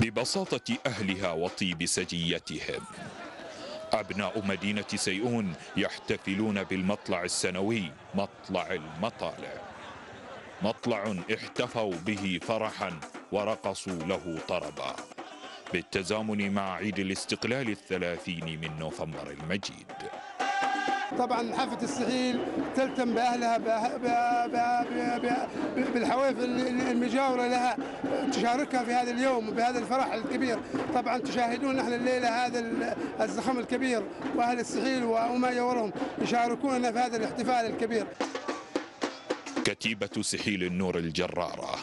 ببساطة أهلها وطيب سجيتهم. أبناء مدينة سيئون يحتفلون بالمطلع السنوي مطلع المطالع. مطلع احتفوا به فرحا ورقصوا له طربا. بالتزامن مع عيد الاستقلال الثلاثين من نوفمبر المجيد. طبعا حافة السحيل تلتم بأهلها بالحوافل المجاورة لها تشاركها في هذا اليوم وبهذا الفرح الكبير. طبعا تشاهدون نحن الليلة هذا الزخم الكبير وأهل السحيل وما يورهم يشاركوننا في هذا الاحتفال الكبير. كتيبة سحيل النور الجرارة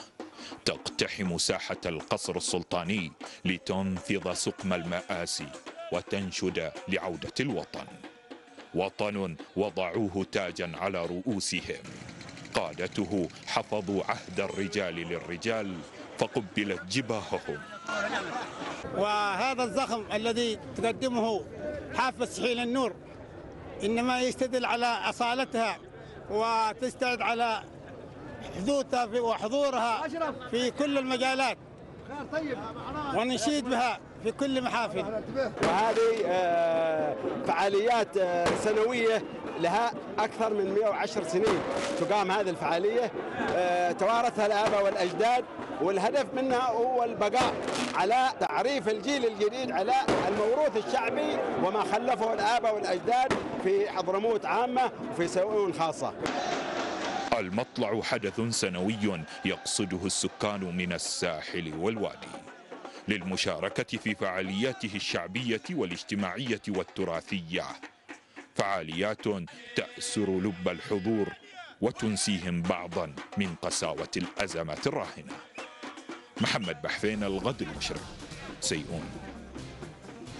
تقتحم ساحة القصر السلطاني لتنفض سقم المآسي وتنشد لعودة الوطن. وطن وضعوه تاجا على رؤوسهم. قادته حفظوا عهد الرجال للرجال فقبلت جباههم. وهذا الزخم الذي تقدمه حافة سحيل النور إنما يستدل على أصالتها وتستعد على حدوثها وحضورها في كل المجالات. ونشيد بها في كل محافل. وهذه آه، فعاليات آه، سنوية لها أكثر من 110 سنين تقام هذه الفعالية. آه، توارثها الآباء والأجداد والهدف منها هو البقاء على تعريف الجيل الجديد على الموروث الشعبي وما خلفه الآباء والأجداد في حضرموت عامة وفي سيئون خاصة. المطلع حدث سنوي يقصده السكان من الساحل والوادي. للمشاركة في فعالياته الشعبية والاجتماعية والتراثية. فعاليات تأسر لب الحضور وتنسيهم بعضا من قساوة الأزمات الراهنة. محمد بحثين الغد المشرق. سيئون.